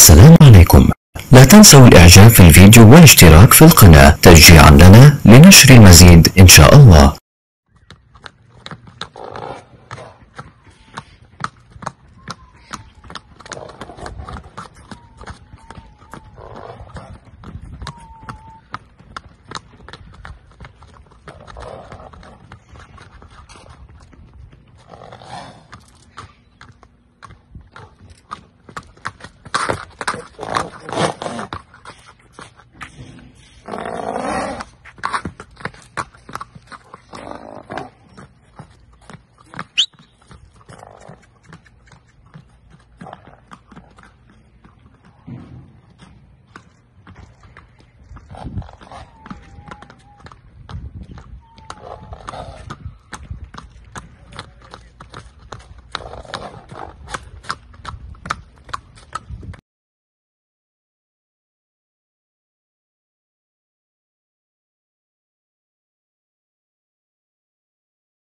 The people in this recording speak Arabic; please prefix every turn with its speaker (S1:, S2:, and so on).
S1: السلام عليكم. لا تنسوا الإعجاب في الفيديو والاشتراك في القناة تشجيعا لنا لنشر المزيد إن شاء الله.